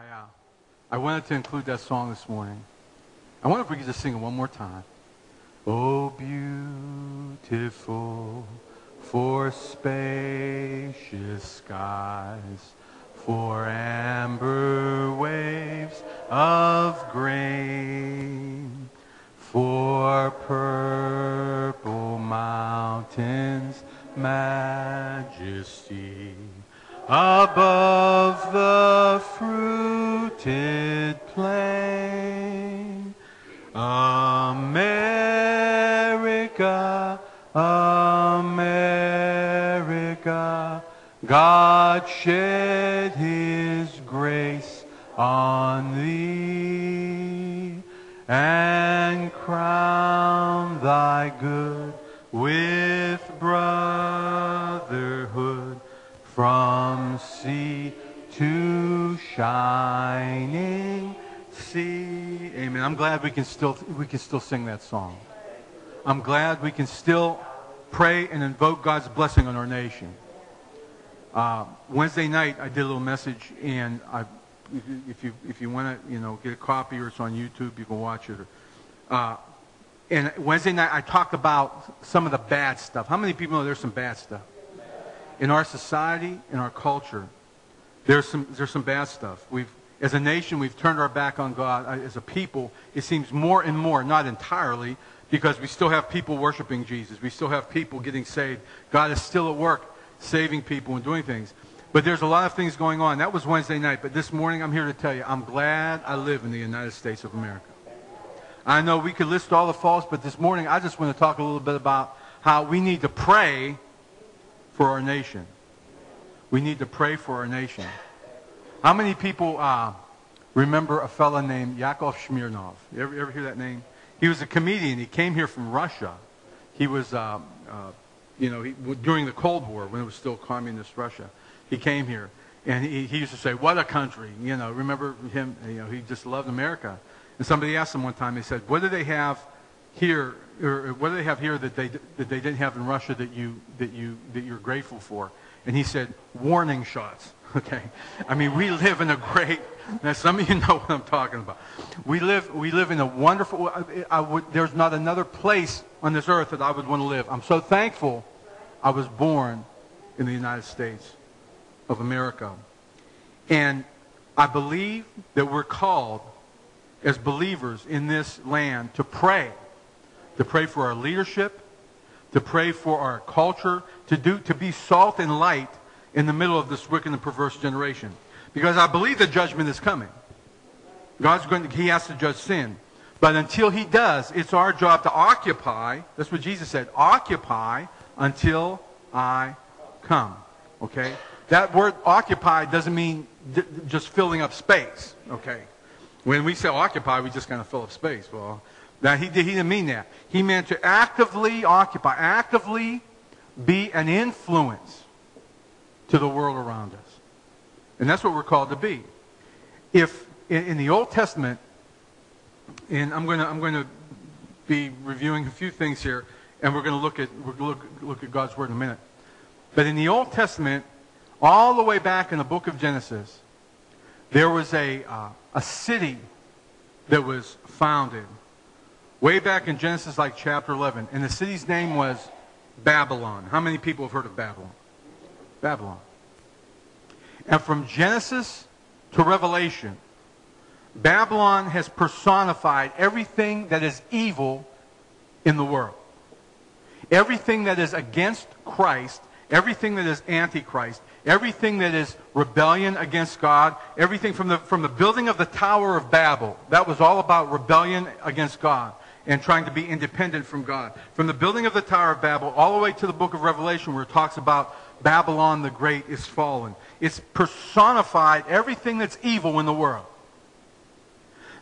I, uh, I wanted to include that song this morning. I wonder if we could just sing it one more time. Oh, beautiful for spacious skies, for amber waves of grain, for purple mountains, majesty above the fruited plain. America, America, God shed his grace on thee and crown thy good with shining sea. Amen. I'm glad we can still we can still sing that song. I'm glad we can still pray and invoke God's blessing on our nation. Uh, Wednesday night, I did a little message, and I, if you if you want to, you know, get a copy or it's on YouTube, you can watch it. Uh, and Wednesday night, I talked about some of the bad stuff. How many people know there's some bad stuff in our society, in our culture? There's some there's some bad stuff. We've as a nation, we've turned our back on God. Uh, as a people, it seems more and more, not entirely, because we still have people worshiping Jesus. We still have people getting saved. God is still at work saving people and doing things. But there's a lot of things going on. That was Wednesday night. But this morning, I'm here to tell you, I'm glad I live in the United States of America. I know we could list all the faults, but this morning, I just want to talk a little bit about how we need to pray for our nation. We need to pray for our nation. How many people uh, remember a fellow named Yakov Smirnoff? You ever, ever hear that name? He was a comedian. He came here from Russia. He was, uh, uh, you know, he, during the Cold War when it was still communist Russia. He came here, and he, he used to say, "What a country!" You know, remember him? You know, he just loved America. And somebody asked him one time. he said, "What do they have here, or what do they have here that they that they didn't have in Russia that you that you that you're grateful for?" And he said, "Warning shots." Okay, I mean, we live in a great. Now, some of you know what I'm talking about. We live, we live in a wonderful. I, would, there's not another place on this earth that I would want to live. I'm so thankful I was born in the United States of America, and I believe that we're called as believers in this land to pray, to pray for our leadership, to pray for our culture, to do, to be salt and light in the middle of this wicked and perverse generation. Because I believe the judgment is coming. God's going to, he has to judge sin. But until he does, it's our job to occupy. That's what Jesus said. Occupy until I come. Okay? That word occupy doesn't mean just filling up space. Okay? When we say occupy, we just kind of fill up space. Well, that he, he didn't mean that. He meant to actively occupy, actively be an influence to the world around us. And that's what we're called to be. If in, in the Old Testament, and I'm going to I'm going to be reviewing a few things here, and we're going to look at look look at God's word in a minute. But in the Old Testament, all the way back in the book of Genesis, there was a uh, a city that was founded way back in Genesis, like chapter 11, and the city's name was Babylon. How many people have heard of Babylon? Babylon. And from Genesis to Revelation, Babylon has personified everything that is evil in the world. Everything that is against Christ, everything that is antichrist, everything that is rebellion against God, everything from the, from the building of the Tower of Babel, that was all about rebellion against God and trying to be independent from God. From the building of the Tower of Babel all the way to the book of Revelation where it talks about Babylon the Great is fallen. It's personified everything that's evil in the world.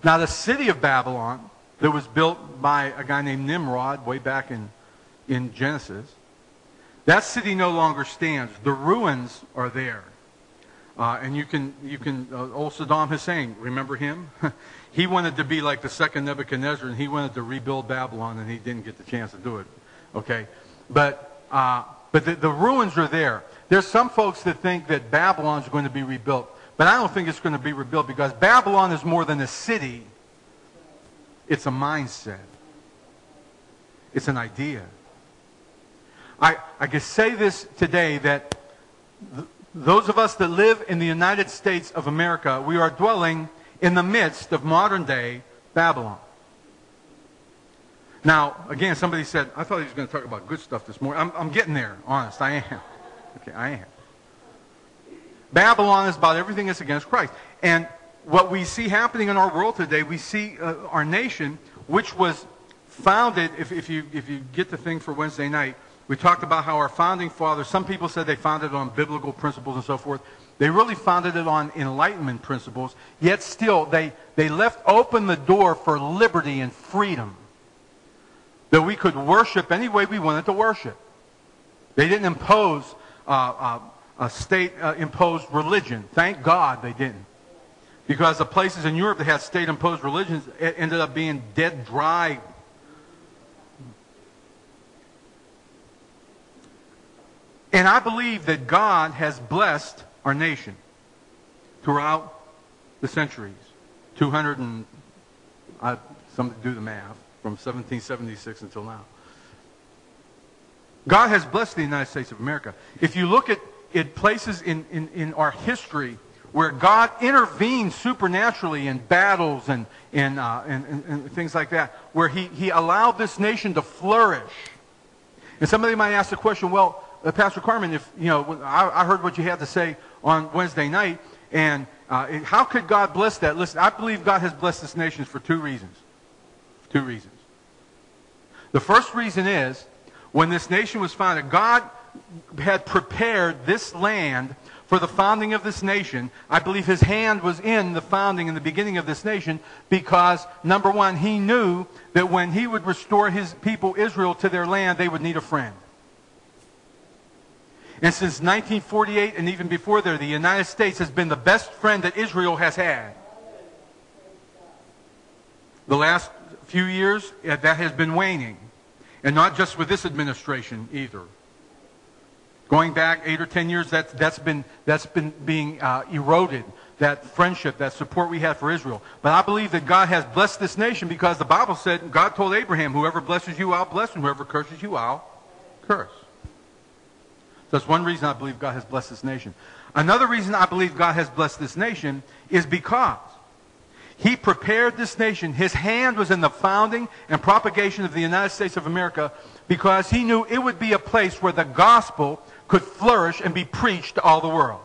Now, the city of Babylon that was built by a guy named Nimrod way back in, in Genesis, that city no longer stands. The ruins are there. Uh, and you can, you can uh, old Saddam Hussein, remember him? he wanted to be like the second Nebuchadnezzar, and he wanted to rebuild Babylon, and he didn't get the chance to do it. Okay? But uh, but the, the ruins are there. There's some folks that think that Babylon's going to be rebuilt. But I don't think it's going to be rebuilt because Babylon is more than a city. It's a mindset. It's an idea. I, I can say this today that th- those of us that live in the United States of America, we are dwelling in the midst of modern day Babylon. Now, again, somebody said, I thought he was going to talk about good stuff this morning. I'm, I'm getting there, honest. I am. Okay, I am. Babylon is about everything that's against Christ. And what we see happening in our world today, we see uh, our nation, which was founded, if, if, you, if you get the thing for Wednesday night, we talked about how our founding fathers, some people said they founded on biblical principles and so forth. They really founded it on Enlightenment principles, yet still they, they left open the door for liberty and freedom. That we could worship any way we wanted to worship. They didn't impose uh, uh, a state-imposed uh, religion. Thank God they didn't. Because the places in Europe that had state-imposed religions ended up being dead dry. And I believe that God has blessed our nation throughout the centuries. 200 and, uh, some do the math, from 1776 until now. God has blessed the United States of America. If you look at, at places in, in, in our history where God intervened supernaturally in battles and, and, uh, and, and, and, things like that, where he, he allowed this nation to flourish. And somebody might ask the question, well, uh, Pastor Carmen, if, you know, I, I heard what you had to say on Wednesday night. And uh, how could God bless that? Listen, I believe God has blessed this nation for two reasons. Two reasons. The first reason is when this nation was founded, God had prepared this land for the founding of this nation. I believe his hand was in the founding and the beginning of this nation because, number one, he knew that when he would restore his people, Israel, to their land, they would need a friend. And since 1948 and even before there, the United States has been the best friend that Israel has had. The last few years, that has been waning. And not just with this administration either. Going back eight or ten years, that's, that's, been, that's been being uh, eroded. That friendship, that support we had for Israel. But I believe that God has blessed this nation because the Bible said, God told Abraham, whoever blesses you, I'll bless, and whoever curses you, I'll curse. That's one reason I believe God has blessed this nation. Another reason I believe God has blessed this nation is because he prepared this nation. His hand was in the founding and propagation of the United States of America because he knew it would be a place where the gospel could flourish and be preached to all the world.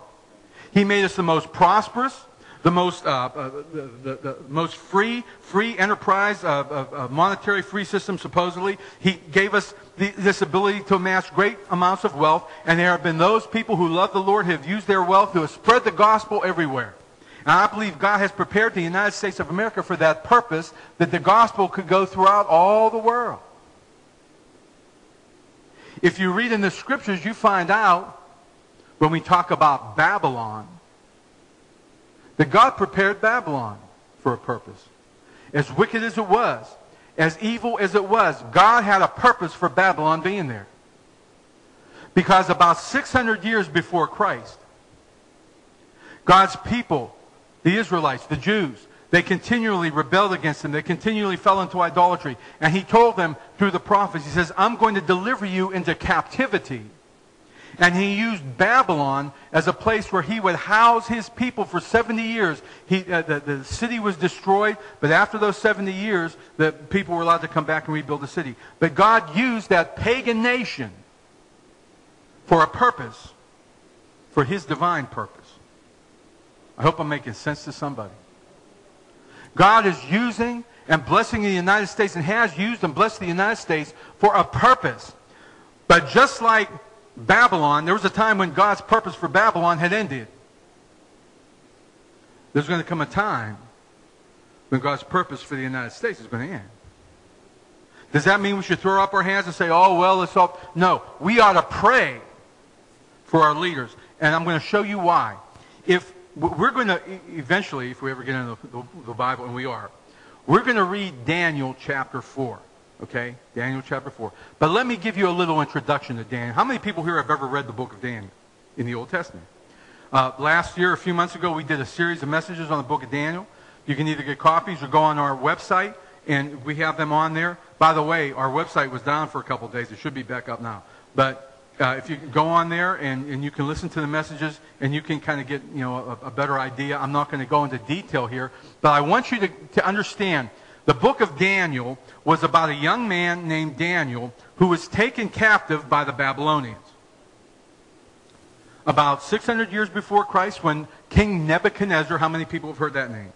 He made us the most prosperous, the most, uh, uh, the, the, the, most free, free enterprise, uh, monetary free system, supposedly. He gave us the, this ability to amass great amounts of wealth, and there have been those people who love the Lord, who have used their wealth to spread the gospel everywhere. And I believe God has prepared the United States of America for that purpose, that the gospel could go throughout all the world. If you read in the scriptures, you find out when we talk about Babylon, that God prepared Babylon for a purpose. As wicked as it was, as evil as it was, God had a purpose for Babylon being there. Because about 600 years before Christ, God's people, the Israelites, the Jews, they continually rebelled against him. They continually fell into idolatry. And he told them through the prophets, he says, I'm going to deliver you into captivity and he used Babylon as a place where he would house his people for 70 years. He, uh, the, the city was destroyed, but after those 70 years, the people were allowed to come back and rebuild the city. But God used that pagan nation for a purpose, for his divine purpose. I hope I'm making sense to somebody. God is using and blessing the United States and has used and blessed the United States for a purpose. But just like Babylon, there was a time when God's purpose for Babylon had ended. There's going to come a time when God's purpose for the United States is going to end. Does that mean we should throw up our hands and say, oh, well, it's all... No, we ought to pray for our leaders. And I'm going to show you why. If we're going to eventually, if we ever get into the, Bible, and we are, we're going to read Daniel chapter 4. Okay? Daniel chapter 4. But let me give you a little introduction to Daniel. How many people here have ever read the book of Daniel in the Old Testament? Uh, last year, a few months ago, we did a series of messages on the book of Daniel. You can either get copies or go on our website, and we have them on there. By the way, our website was down for a couple days. It should be back up now. But uh, if you go on there and, and you can listen to the messages and you can kind of get you know a, a better idea. I'm not going to go into detail here, but I want you to, to understand the book of Daniel was about a young man named Daniel who was taken captive by the Babylonians about 600 years before Christ when King Nebuchadnezzar, how many people have heard that name?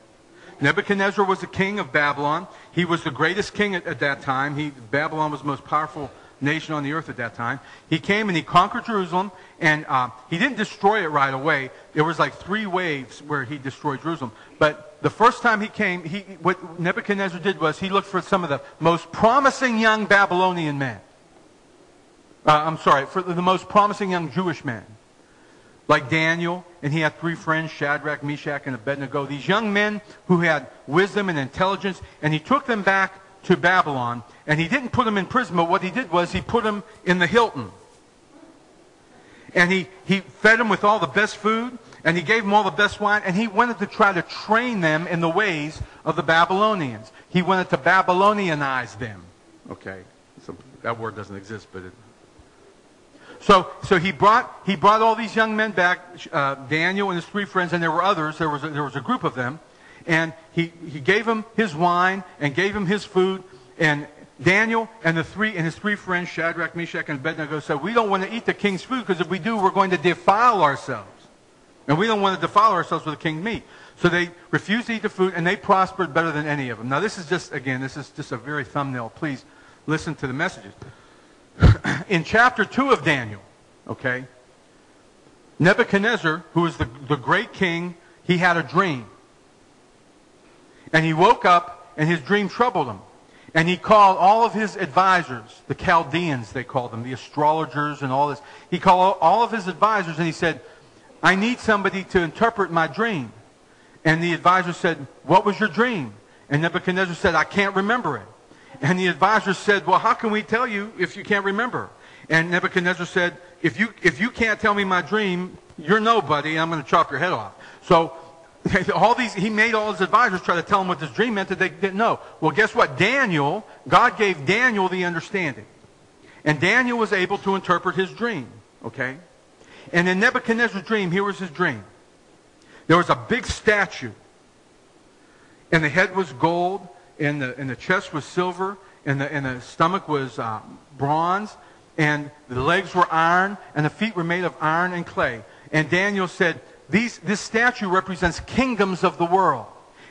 Nebuchadnezzar was the king of Babylon. He was the greatest king at, at that time. He, Babylon was the most powerful nation on the earth at that time. He came and he conquered Jerusalem, and uh, he didn't destroy it right away. There was like three waves where he destroyed Jerusalem. But the first time he came, he, what Nebuchadnezzar did was he looked for some of the most promising young Babylonian men. Uh, I'm sorry, for the most promising young Jewish men like Daniel, and he had three friends, Shadrach, Meshach, and Abednego, these young men who had wisdom and intelligence, and he took them back to Babylon, and he didn't put them in prison, but what he did was he put them in the Hilton. And he, he fed them with all the best food, and he gave them all the best wine, and he wanted to try to train them in the ways of the Babylonians. He wanted to Babylonianize them. Okay, so that word doesn't exist, but it, so, so he brought he brought all these young men back, uh, Daniel and his three friends, and there were others. There was a, there was a group of them, and he he gave him his wine and gave him his food, and Daniel and the three and his three friends, Shadrach, Meshach, and Abednego, said, "We don't want to eat the king's food because if we do, we're going to defile ourselves, and we don't want to defile ourselves with the king's meat." So they refused to eat the food, and they prospered better than any of them. Now, this is just again, this is just a very thumbnail. Please listen to the messages. in chapter 2 of Daniel, okay, Nebuchadnezzar, who was the, the great king, he had a dream. And he woke up, and his dream troubled him. And he called all of his advisors, the Chaldeans, they called them, the astrologers and all this. He called all of his advisors, and he said, I need somebody to interpret my dream. And the advisor said, What was your dream? And Nebuchadnezzar said, I can't remember it. And the advisor said, Well, how can we tell you if you can't remember? And Nebuchadnezzar said, If you, if you can't tell me my dream, you're nobody, I'm going to chop your head off. So all these, he made all his advisors try to tell him what this dream meant that they didn't know. Well, guess what? Daniel, God gave Daniel the understanding. And Daniel was able to interpret his dream. Okay? And in Nebuchadnezzar's dream, here was his dream. There was a big statue. And the head was gold, and the, and the chest was silver, and the, and the stomach was uh, bronze, and the legs were iron, and the feet were made of iron and clay. And Daniel said, These, This statue represents kingdoms of the world.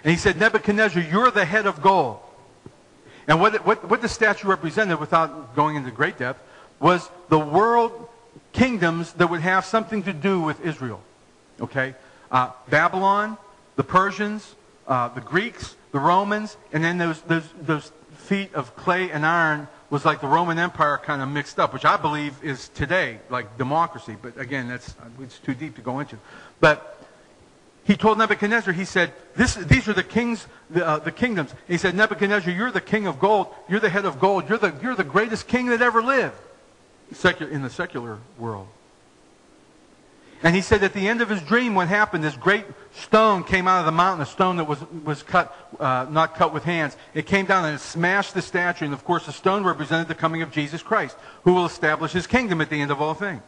And he said, Nebuchadnezzar, you're the head of gold. And what, what, what the statue represented, without going into great depth, was the world kingdoms that would have something to do with Israel. Okay? Uh, Babylon, the Persians, uh, the Greeks, the Romans, and then those, those, those feet of clay and iron was like the Roman Empire kind of mixed up, which I believe is today, like democracy. But again, that's it's too deep to go into. But he told Nebuchadnezzar, he said, this, these are the kings, the, uh, the kingdoms. He said, Nebuchadnezzar, you're the king of gold. You're the head of gold. You're the, you're the greatest king that ever lived secular, in the secular world. And he said at the end of his dream, what happened, this great stone came out of the mountain, a stone that was, was cut, uh, not cut with hands. It came down and it smashed the statue. And of course, the stone represented the coming of Jesus Christ, who will establish his kingdom at the end of all things.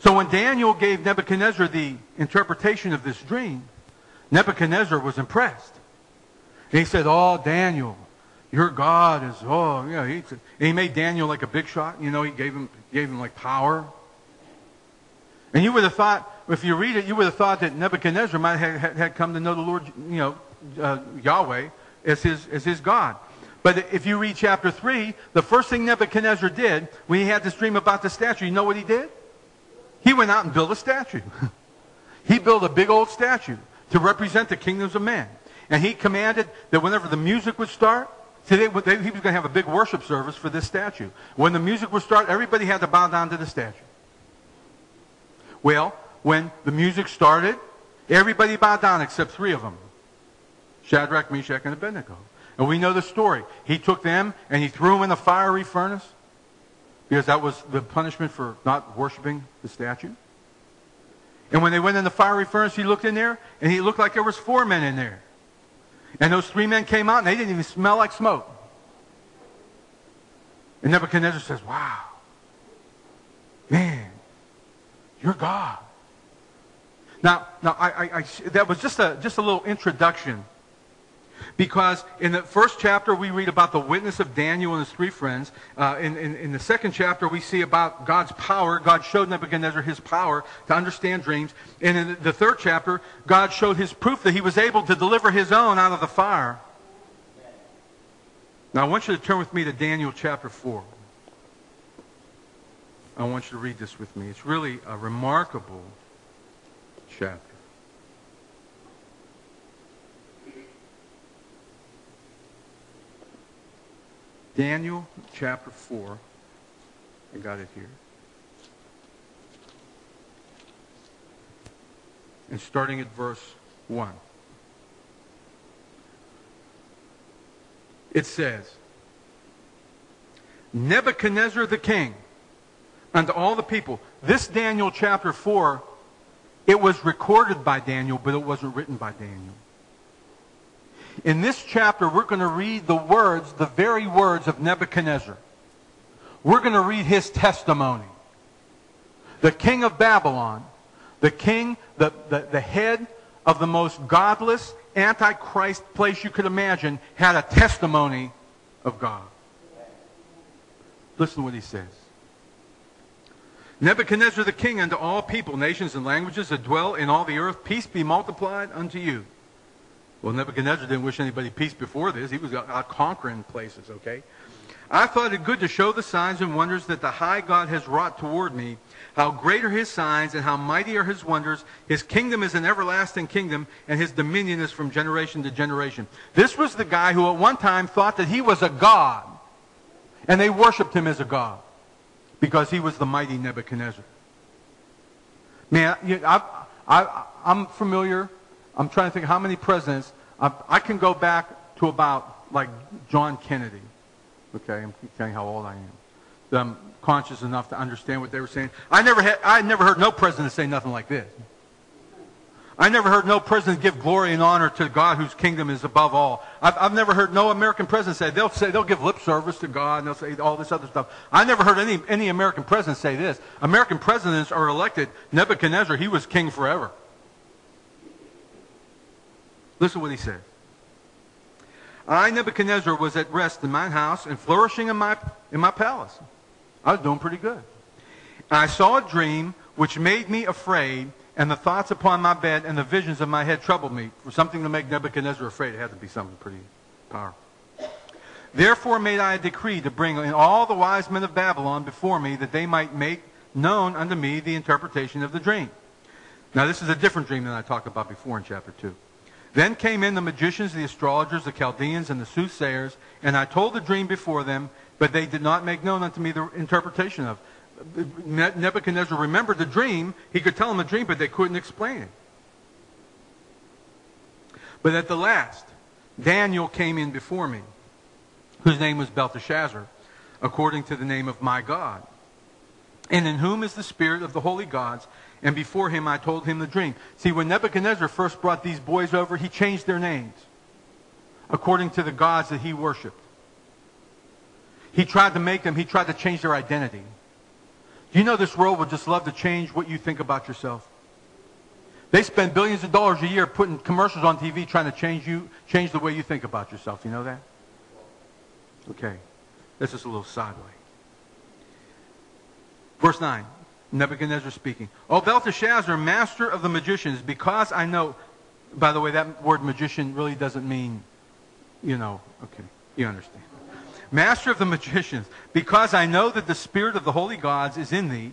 So when Daniel gave Nebuchadnezzar the interpretation of this dream, Nebuchadnezzar was impressed. And he said, Oh, Daniel, your God is, oh, yeah. He, he made Daniel like a big shot. You know, he gave him, gave him like power. And you would have thought, if you read it, you would have thought that Nebuchadnezzar might have had come to know the Lord, you know, uh, Yahweh as his, as his God. But if you read chapter 3, the first thing Nebuchadnezzar did when he had this dream about the statue, you know what he did? He went out and built a statue. he built a big old statue to represent the kingdoms of men. And he commanded that whenever the music would start, they, he was going to have a big worship service for this statue. When the music would start, everybody had to bow down to the statue. Well, when the music started, everybody bowed down except three of them Shadrach, Meshach, and Abednego. And we know the story. He took them and he threw them in the fiery furnace because that was the punishment for not worshiping the statue. And when they went in the fiery furnace, he looked in there, and he looked like there was four men in there. And those three men came out, and they didn't even smell like smoke. And Nebuchadnezzar says, wow, man, you're God. Now, now I, I, I, that was just a, just a little introduction because in the first chapter, we read about the witness of Daniel and his three friends. Uh, in, in, in, the second chapter, we see about God's power. God showed Nebuchadnezzar his power to understand dreams. And in the third chapter, God showed his proof that he was able to deliver his own out of the fire. Now, I want you to turn with me to Daniel chapter 4. I want you to read this with me. It's really a remarkable chapter. Daniel chapter 4. I got it here. And starting at verse 1. It says, Nebuchadnezzar the king, unto all the people. This Daniel chapter 4, it was recorded by Daniel, but it wasn't written by Daniel. In this chapter, we're going to read the words, the very words of Nebuchadnezzar. We're going to read his testimony. The king of Babylon, the king, the, the, the head of the most godless, antichrist place you could imagine, had a testimony of God. Listen to what he says. Nebuchadnezzar the king unto all people, nations, and languages that dwell in all the earth, peace be multiplied unto you. Well, Nebuchadnezzar didn't wish anybody peace before this. He was out conquering places, okay? I thought it good to show the signs and wonders that the high God has wrought toward me. How great are his signs and how mighty are his wonders. His kingdom is an everlasting kingdom and his dominion is from generation to generation. This was the guy who at one time thought that he was a God. And they worshiped him as a God because he was the mighty Nebuchadnezzar. Man, I, I, I'm familiar I'm trying to think how many presidents. I, I can go back to about like John Kennedy. Okay, I'm telling how old I am. I'm conscious enough to understand what they were saying. I never had, I never heard no president say nothing like this. I never heard no president give glory and honor to God whose kingdom is above all. I've, I've never heard no American president say, they'll say, they'll give lip service to God and they'll say all this other stuff. I never heard any, any American president say this. American presidents are elected. Nebuchadnezzar, he was king forever. Listen what he said. I, Nebuchadnezzar, was at rest in my house and flourishing in my, in my palace. I was doing pretty good. And I saw a dream which made me afraid, and the thoughts upon my bed and the visions of my head troubled me. For something to make Nebuchadnezzar afraid, it had to be something pretty powerful. Therefore made I a decree to bring in all the wise men of Babylon before me, that they might make known unto me the interpretation of the dream. Now this is a different dream than I talked about before in chapter 2. Then came in the magicians, the astrologers, the Chaldeans, and the soothsayers, and I told the dream before them, but they did not make known unto me the interpretation of. Nebuchadnezzar remembered the dream. He could tell them the dream, but they couldn't explain it. But at the last, Daniel came in before me, whose name was Belteshazzar, according to the name of my God, and in whom is the spirit of the holy gods, and before him I told him the dream. See, when Nebuchadnezzar first brought these boys over, he changed their names according to the gods that he worshiped. He tried to make them, he tried to change their identity. You know this world would just love to change what you think about yourself? They spend billions of dollars a year putting commercials on TV trying to change you, change the way you think about yourself. You know that? Okay. This is a little sideway. Verse 9. Nebuchadnezzar speaking. O Belteshazzar, master of the magicians, because I know, by the way, that word magician really doesn't mean, you know, okay, you understand. Master of the magicians, because I know that the spirit of the holy gods is in thee,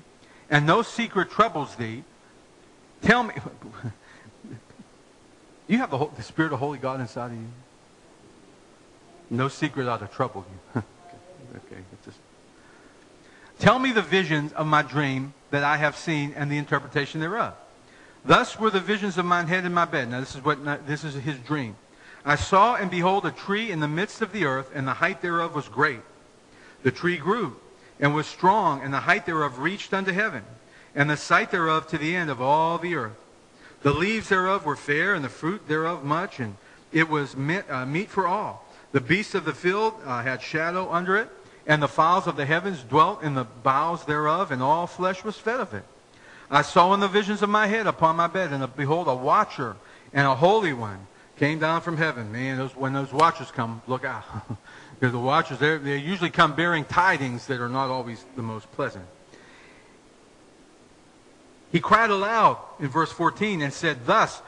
and no secret troubles thee, tell me, you have the, the spirit of holy God inside of you? No secret ought to trouble you. okay, okay, just Tell me the visions of my dream that I have seen and the interpretation thereof. Thus were the visions of mine head in my bed. Now this is what this is his dream. I saw and behold a tree in the midst of the earth, and the height thereof was great. The tree grew and was strong, and the height thereof reached unto heaven. and the sight thereof to the end of all the earth. The leaves thereof were fair, and the fruit thereof much, and it was meat, uh, for all. The beasts of the field uh, had shadow under it, and the fowls of the heavens dwelt in the boughs thereof, and all flesh was fed of it. I saw in the visions of my head upon my bed, and behold, a watcher and a holy one came down from heaven. Man, those, when those watchers come, look out. because the watchers, they usually come bearing tidings that are not always the most pleasant. He cried aloud in verse 14 and said, Thus,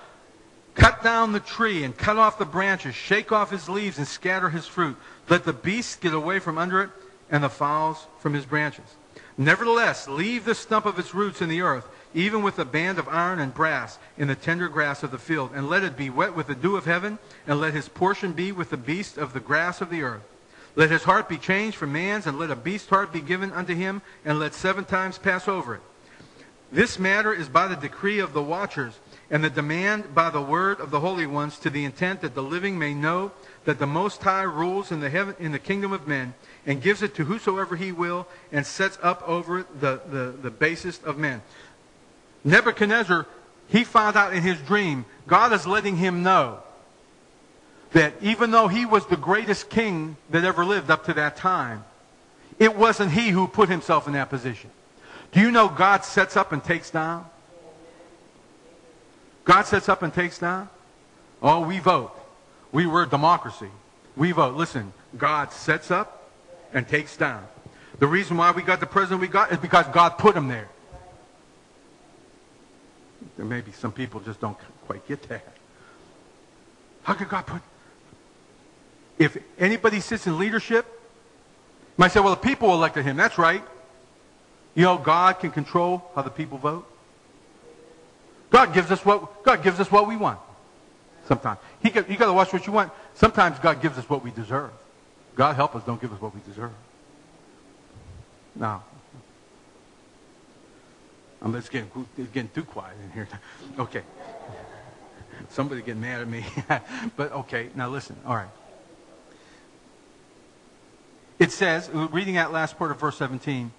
cut down the tree and cut off the branches, shake off his leaves and scatter his fruit. Let the beasts get away from under it and the fowls from his branches. Nevertheless, leave the stump of its roots in the earth, even with a band of iron and brass in the tender grass of the field, and let it be wet with the dew of heaven, and let his portion be with the beast of the grass of the earth. Let his heart be changed from man's, and let a beast's heart be given unto him, and let seven times pass over it. This matter is by the decree of the watchers, and the demand by the word of the holy ones, to the intent that the living may know that the Most High rules in the, heaven, in the kingdom of men, and gives it to whosoever he will, and sets up over it the, the, the basest of men. Nebuchadnezzar, he found out in his dream, God is letting him know that even though he was the greatest king that ever lived up to that time, it wasn't he who put himself in that position. Do you know God sets up and takes down? God sets up and takes down? Oh, we vote. We were a democracy. We vote. Listen, God sets up and takes down. The reason why we got the president we got is because God put him there. There may be some people just don't quite get that. How could God put... If anybody sits in leadership, might say, well, the people elected him. That's right. You know, God can control how the people vote. God gives us what God gives us what we want. Sometimes he you got to watch what you want. Sometimes God gives us what we deserve. God help us, don't give us what we deserve. Now, I'm just getting, it's getting too quiet in here. Okay. Somebody getting mad at me. but okay, now listen. All right. It says, reading that last part of verse 17,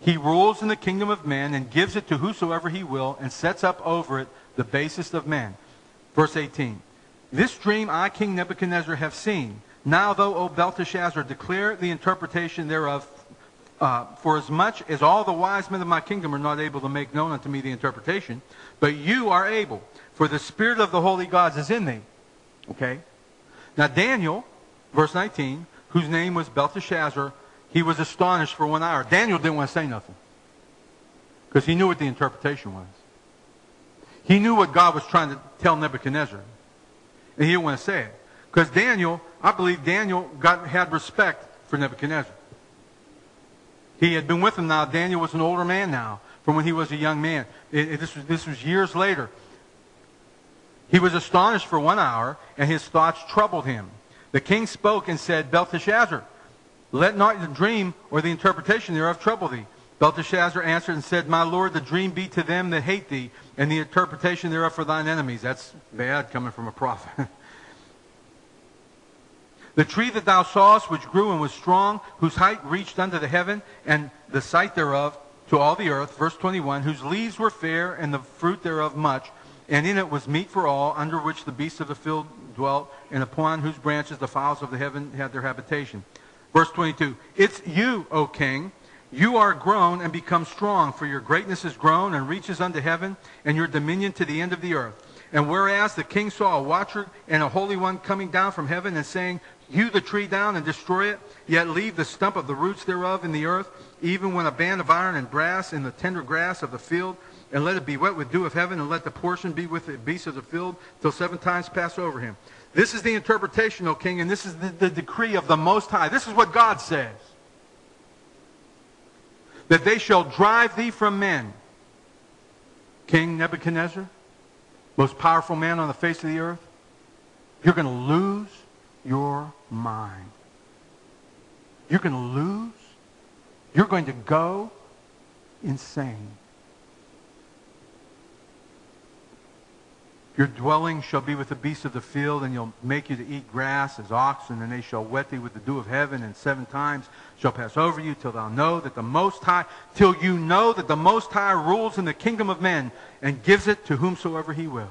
he rules in the kingdom of man and gives it to whosoever he will and sets up over it the basest of men. Verse 18. This dream I, King Nebuchadnezzar, have seen. Now, though, O Belteshazzar, declare the interpretation thereof, uh, for as much as all the wise men of my kingdom are not able to make known unto me the interpretation, but you are able, for the spirit of the holy gods is in thee. Okay? Now, Daniel, verse 19, whose name was Belteshazzar, he was astonished for one hour. Daniel didn't want to say nothing because he knew what the interpretation was. He knew what God was trying to tell Nebuchadnezzar. And he didn't want to say it. Because Daniel, I believe Daniel got, had respect for Nebuchadnezzar. He had been with him now. Daniel was an older man now from when he was a young man. It, it, this, was, this was years later. He was astonished for one hour, and his thoughts troubled him. The king spoke and said, Belteshazzar, let not the dream or the interpretation thereof trouble thee. Belteshazzar answered and said, My Lord, the dream be to them that hate thee, and the interpretation thereof for thine enemies. That's bad coming from a prophet. the tree that thou sawest, which grew and was strong, whose height reached unto the heaven, and the sight thereof to all the earth, verse 21, whose leaves were fair, and the fruit thereof much, and in it was meat for all, under which the beasts of the field dwelt, and upon whose branches the fowls of the heaven had their habitation. Verse 22, It's you, O king. You are grown and become strong, for your greatness is grown and reaches unto heaven, and your dominion to the end of the earth. And whereas the king saw a watcher and a holy one coming down from heaven and saying, Hew the tree down and destroy it, yet leave the stump of the roots thereof in the earth, even when a band of iron and brass in the tender grass of the field, and let it be wet with dew of heaven, and let the portion be with the beasts of the field, till seven times pass over him. This is the interpretation, O king, and this is the, the decree of the Most High. This is what God says. That they shall drive thee from men. King Nebuchadnezzar, most powerful man on the face of the earth, you're going to lose your mind. You're going to lose. You're going to go insane. Your dwelling shall be with the beasts of the field, and you'll make you to eat grass as oxen, and they shall wet thee with the dew of heaven, and seven times shall pass over you till thou know that the Most High, till you know that the Most High rules in the kingdom of men and gives it to whomsoever he will.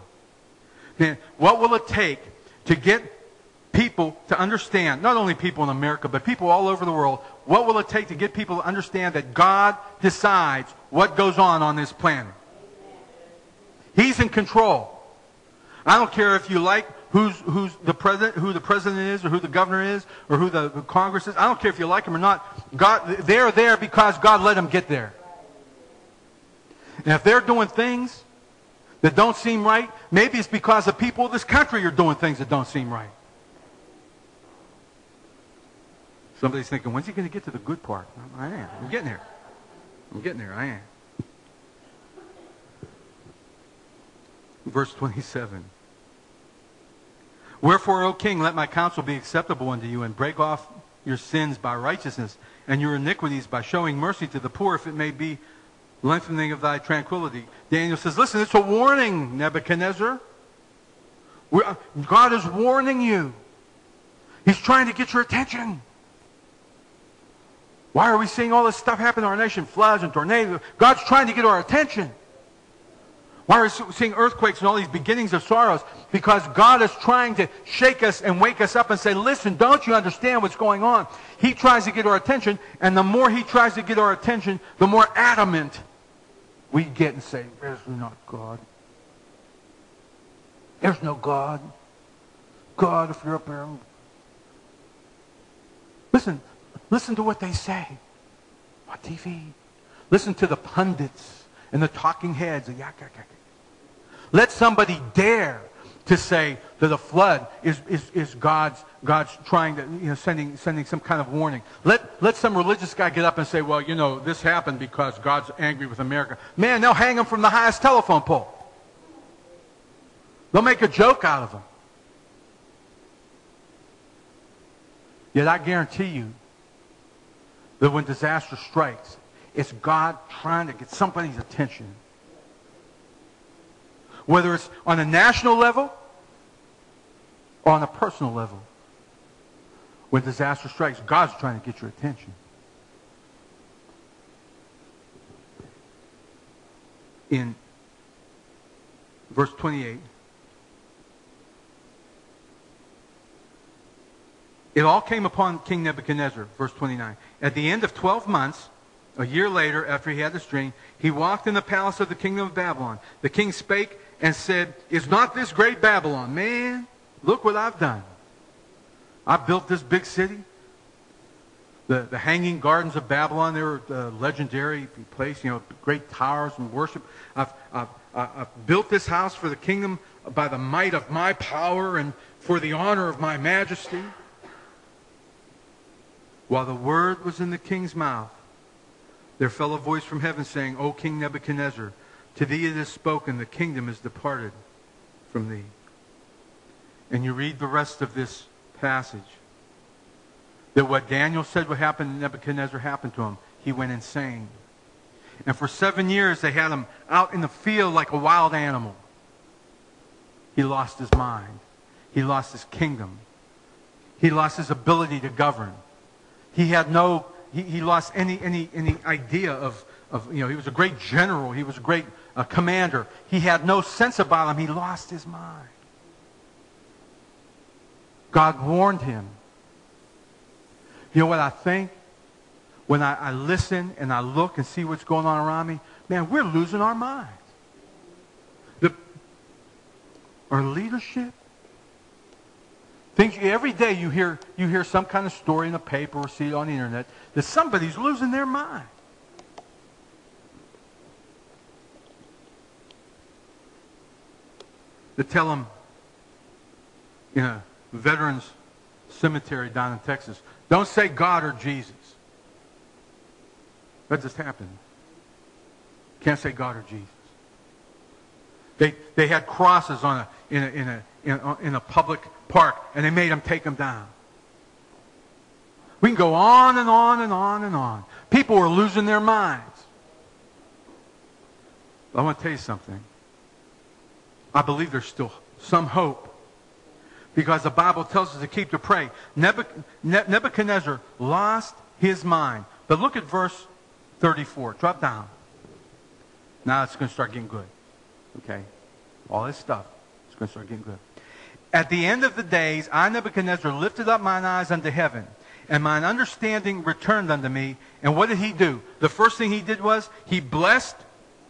Then what will it take to get people to understand, not only people in America, but people all over the world, what will it take to get people to understand that God decides what goes on on this planet? He's in control. I don't care if you like who's, who's the president, who the president is, or who the governor is, or who the, Congress is. I don't care if you like them or not. God, they're there because God let them get there. And if they're doing things that don't seem right, maybe it's because the people of this country are doing things that don't seem right. Somebody's thinking, when's he going to get to the good part? I am. I'm getting there. I'm getting there. I am. Verse 27. Wherefore, O king, let my counsel be acceptable unto you, and break off your sins by righteousness, and your iniquities by showing mercy to the poor, if it may be lengthening of thy tranquility. Daniel says, listen, it's a warning, Nebuchadnezzar. We're, uh, God is warning you. He's trying to get your attention. Why are we seeing all this stuff happen in our nation? Floods and tornadoes. God's trying to get our attention. Why are we seeing earthquakes and all these beginnings of sorrows? Because God is trying to shake us and wake us up and say, listen, don't you understand what's going on? He tries to get our attention, and the more he tries to get our attention, the more adamant we get and say, there's not God. There's no God. God, if you're up there. Listen, listen to what they say on TV. Listen to the pundits and the talking heads. Yak, yak, yak. Let somebody dare to say that a flood is, is, is God's, God's trying to, you know, sending, sending some kind of warning. Let, let some religious guy get up and say, well, you know, this happened because God's angry with America. Man, they'll hang him from the highest telephone pole. They'll make a joke out of him. Yet I guarantee you that when disaster strikes, it's God trying to get somebody's attention whether it's on a national level or on a personal level. When disaster strikes, God's trying to get your attention. In verse 28, it all came upon King Nebuchadnezzar, verse 29. At the end of 12 months, a year later, after he had this dream, he walked in the palace of the kingdom of Babylon. The king spake and said, Is not this great Babylon? Man, look what I've done. I built this big city. The, the hanging gardens of Babylon, they were a legendary place, you know, great towers and worship. I've, I've, I've built this house for the kingdom by the might of my power and for the honor of my majesty. While the word was in the king's mouth, there fell a voice from heaven saying, O King Nebuchadnezzar, to thee it is spoken, the kingdom is departed from thee. And you read the rest of this passage. That what Daniel said would happen to Nebuchadnezzar happened to him. He went insane. And for seven years they had him out in the field like a wild animal. He lost his mind. He lost his kingdom. He lost his ability to govern. He had no, he, he lost any, any, any idea of, of, you know, he was a great general. He was a great a commander. He had no sense about him. He lost his mind. God warned him. You know what I think? When I, I listen and I look and see what's going on around me, man, we're losing our minds. The, our leadership. Things, every day you hear, you hear some kind of story in the paper or see it on the internet that somebody's losing their mind. They tell them in a veterans cemetery down in Texas, don't say God or Jesus. That just happened. Can't say God or Jesus. They, they had crosses on a, in, a, in, a, in, a, in a public park, and they made them take them down. We can go on and on and on and on. People were losing their minds. I want to tell you something. I believe there's still some hope. Because the Bible tells us to keep to pray. Nebuchadnezzar lost his mind. But look at verse 34. Drop down. Now it's going to start getting good. Okay? All this stuff is going to start getting good. At the end of the days, I, Nebuchadnezzar, lifted up mine eyes unto heaven, and mine understanding returned unto me. And what did he do? The first thing he did was he blessed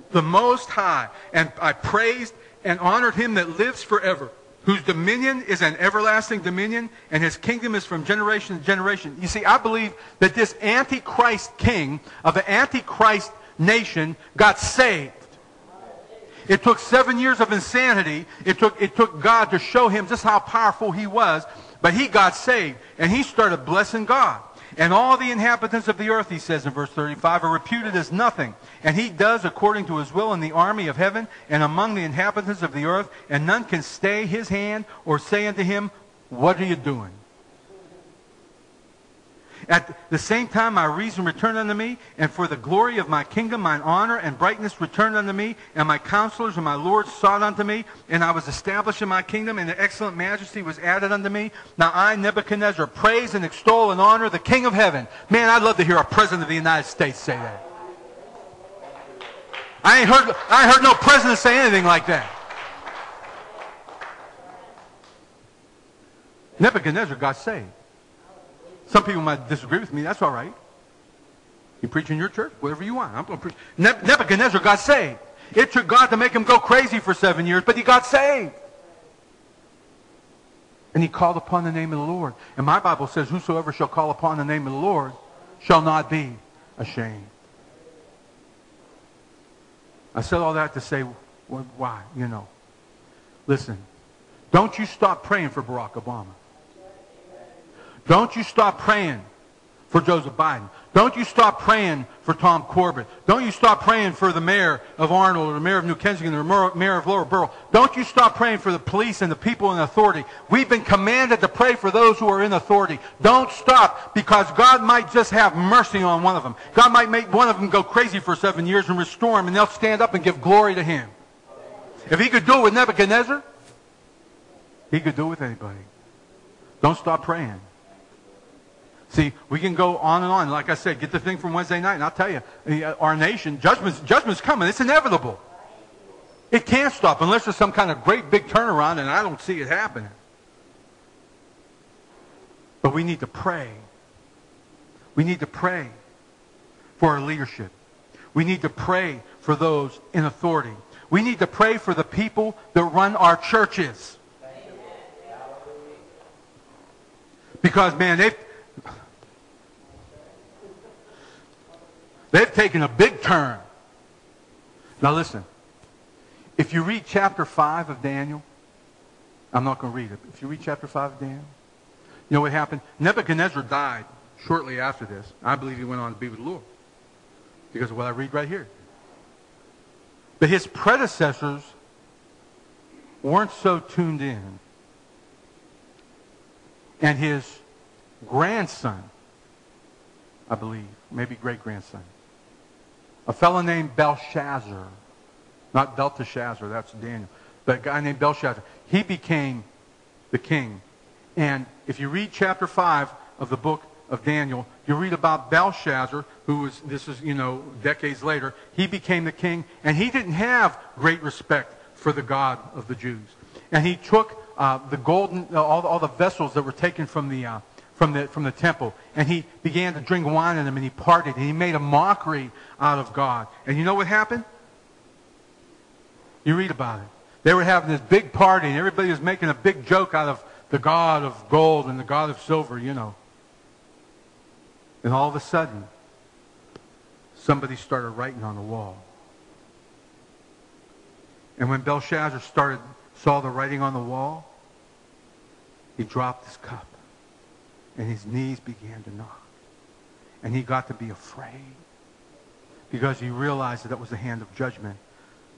the Most High, and I praised and honored him that lives forever, whose dominion is an everlasting dominion, and his kingdom is from generation to generation. You see, I believe that this Antichrist king of the Antichrist nation got saved. It took seven years of insanity. It took, it took God to show him just how powerful he was. But he got saved, and he started blessing God. And all the inhabitants of the earth, he says in verse 35, are reputed as nothing. And he does according to his will in the army of heaven and among the inhabitants of the earth, and none can stay his hand or say unto him, What are you doing? At the same time, my reason returned unto me, and for the glory of my kingdom, mine honor and brightness returned unto me, and my counselors and my lords sought unto me, and I was established in my kingdom, and the excellent majesty was added unto me. Now I, Nebuchadnezzar, praise and extol and honor the King of heaven. Man, I'd love to hear a president of the United States say that. I ain't heard, I heard no president say anything like that. Nebuchadnezzar got saved. Some people might disagree with me. That's all right. You preach in your church, whatever you want. I'm going to preach. Nebuchadnezzar got saved. It took God to make him go crazy for seven years, but he got saved. And he called upon the name of the Lord. And my Bible says, Whosoever shall call upon the name of the Lord shall not be ashamed. I said all that to say, why? You know. Listen, don't you stop praying for Barack Obama. Don't you stop praying for Joseph Biden. Don't you stop praying for Tom Corbett. Don't you stop praying for the mayor of Arnold or the mayor of New Kensington or the mayor of Lower Burrell. Don't you stop praying for the police and the people in authority. We've been commanded to pray for those who are in authority. Don't stop because God might just have mercy on one of them. God might make one of them go crazy for seven years and restore him and they'll stand up and give glory to him. If he could do it with Nebuchadnezzar, he could do it with anybody. Don't stop praying. See, we can go on and on. Like I said, get the thing from Wednesday night, and I'll tell you, uh, our nation, judgment's, judgment's coming. It's inevitable. It can't stop unless there's some kind of great big turnaround, and I don't see it happening. But we need to pray. We need to pray for our leadership. We need to pray for those in authority. We need to pray for the people that run our churches. Because, man, they've, They've taken a big turn. Now listen. If you read chapter 5 of Daniel, I'm not going to read it. If you read chapter 5 of Daniel, you know what happened? Nebuchadnezzar died shortly after this. I believe he went on to be with the Lord because of what I read right here. But his predecessors weren't so tuned in. And his grandson, I believe, maybe great grandson, a fellow named Belshazzar, not Belteshazzar, that's Daniel, but a guy named Belshazzar. He became the king. And if you read chapter 5 of the book of Daniel, you read about Belshazzar, who was, this is, you know, decades later, he became the king, and he didn't have great respect for the God of the Jews. And he took uh, the golden, all, all the vessels that were taken from the, uh, from the, from the temple. And he began to drink wine in them and he partied and he made a mockery out of God. And you know what happened? You read about it. They were having this big party and everybody was making a big joke out of the God of gold and the God of silver, you know. And all of a sudden, somebody started writing on the wall. And when Belshazzar started, saw the writing on the wall, he dropped his cup and his knees began to knock. And he got to be afraid because he realized that that was the hand of judgment.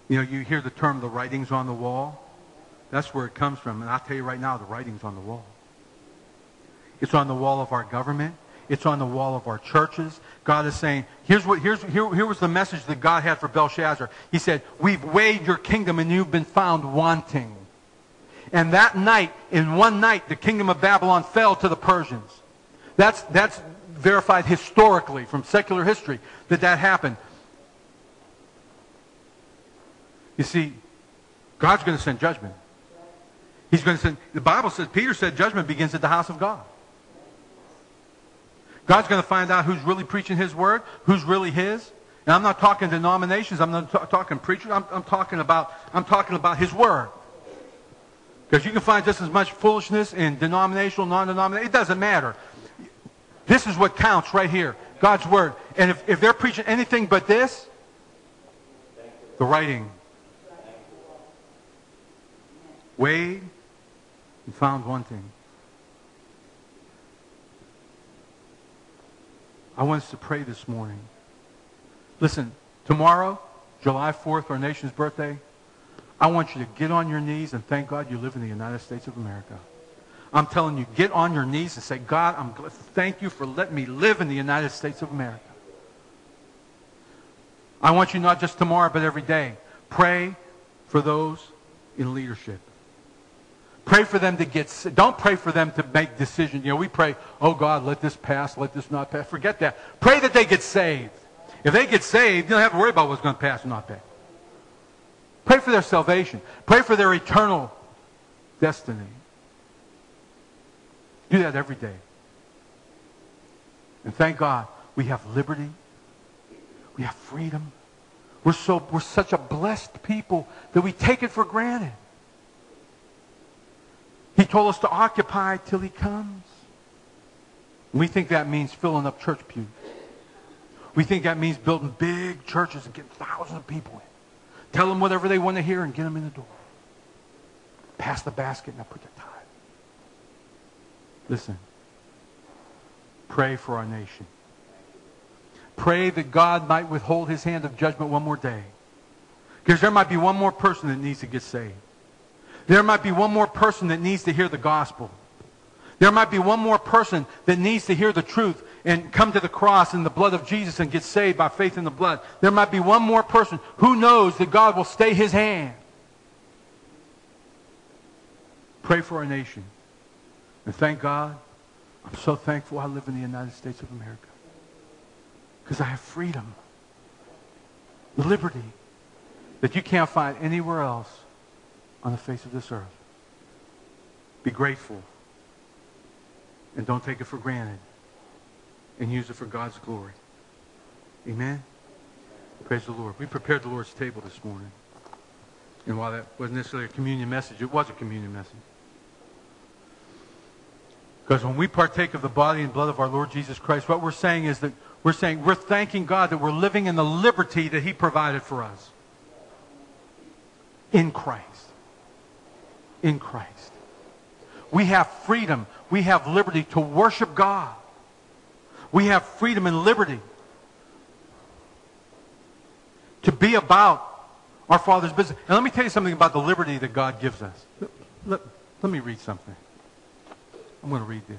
You know, you hear the term the writings on the wall. That's where it comes from. And I'll tell you right now, the writing's on the wall. It's on the wall of our government. It's on the wall of our churches. God is saying, here's what, here's, here, here was the message that God had for Belshazzar. He said, we've weighed your kingdom and you've been found wanting. And that night, in one night, the kingdom of Babylon fell to the Persians. That's, that's verified historically from secular history that that happened. You see, God's going to send judgment. He's going to send, the Bible says, Peter said judgment begins at the house of God. God's going to find out who's really preaching his word, who's really his. And I'm not talking denominations. I'm not talking preachers. I'm, I'm, talking about, I'm talking about his word. Because you can find just as much foolishness in denominational, non-denominational. It doesn't matter. This is what counts right here. God's word. And if, if they're preaching anything but this, the writing. Weighed and found wanting. I want us to pray this morning. Listen, tomorrow, July 4th, our nation's birthday, I want you to get on your knees and thank God you live in the United States of America. I'm telling you, get on your knees and say, God, I'm thank you for letting me live in the United States of America. I want you not just tomorrow, but every day. Pray for those in leadership. Pray for them to get, don't pray for them to make decisions. You know, we pray, oh God, let this pass, let this not pass. Forget that. Pray that they get saved. If they get saved, you don't have to worry about what's going to pass or not pass. Pray for their salvation. Pray for their eternal destiny. Do that every day. And thank God we have liberty. We have freedom. We're, so, we're such a blessed people that we take it for granted. He told us to occupy till he comes. We think that means filling up church pews. We think that means building big churches and getting thousands of people in. Tell them whatever they want to hear and get them in the door. Pass the basket and I put the tithe. Listen. Pray for our nation. Pray that God might withhold his hand of judgment one more day. Because there might be one more person that needs to get saved. There might be one more person that needs to hear the gospel. There might be one more person that needs to hear the truth and come to the cross and the blood of Jesus and get saved by faith in the blood. There might be one more person who knows that God will stay his hand. Pray for our nation. And thank God, I'm so thankful I live in the United States of America. Because I have freedom, liberty that you can't find anywhere else on the face of this earth. Be grateful. And don't take it for granted. And use it for God's glory. Amen? Praise the Lord. We prepared the Lord's table this morning. And while that wasn't necessarily a communion message, it was a communion message. Because when we partake of the body and blood of our Lord Jesus Christ, what we're saying is that we're saying we're thanking God that we're living in the liberty that he provided for us in Christ in Christ. We have freedom. We have liberty to worship God. We have freedom and liberty to be about our Father's business. And let me tell you something about the liberty that God gives us. Let, let, me read something. I'm going to read this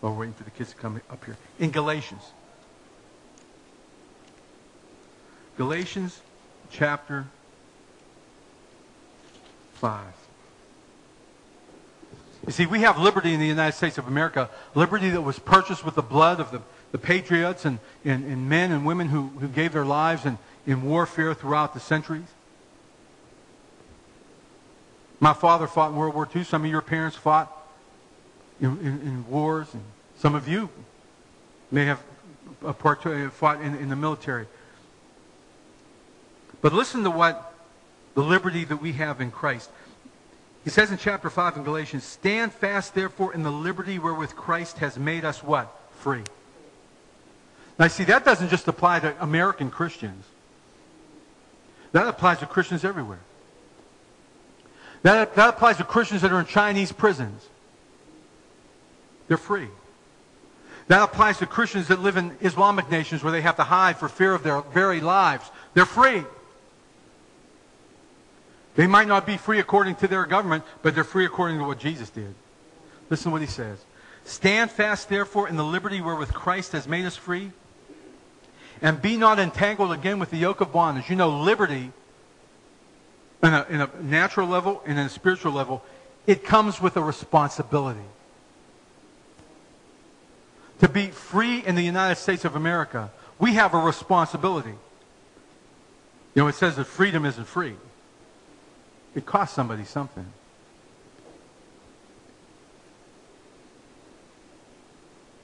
while we're waiting for the kids to come up here. In Galatians. Galatians chapter 5. You see, we have liberty in the United States of America, liberty that was purchased with the blood of the, the patriots and, and, and men and women who, who gave their lives in, in warfare throughout the centuries. My father fought in World War II. Some of your parents fought in, in, in wars. And some of you may have uh, part, uh, fought in, in the military. But listen to what the liberty that we have in Christ. He says in chapter 5 in Galatians, Stand fast, therefore, in the liberty wherewith Christ has made us what? Free. Now, see, that doesn't just apply to American Christians. That applies to Christians everywhere. That, that applies to Christians that are in Chinese prisons. They're free. That applies to Christians that live in Islamic nations where they have to hide for fear of their very lives. They're free. They might not be free according to their government, but they're free according to what Jesus did. Listen to what he says. Stand fast, therefore, in the liberty wherewith Christ has made us free, and be not entangled again with the yoke of bondage. You know, liberty, in a, in a natural level and in a spiritual level, it comes with a responsibility. To be free in the United States of America, we have a responsibility. You know, it says that freedom isn't free. It costs somebody something.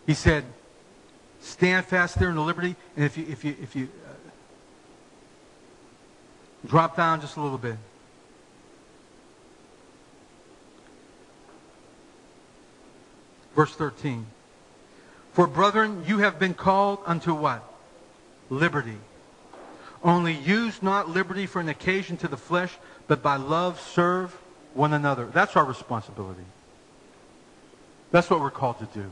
He said, stand fast there in the liberty, and if you, if you, if you uh, drop down just a little bit. Verse 13. For brethren, you have been called unto what? Liberty. Only use not liberty for an occasion to the flesh, but by love serve one another. That's our responsibility. That's what we're called to do.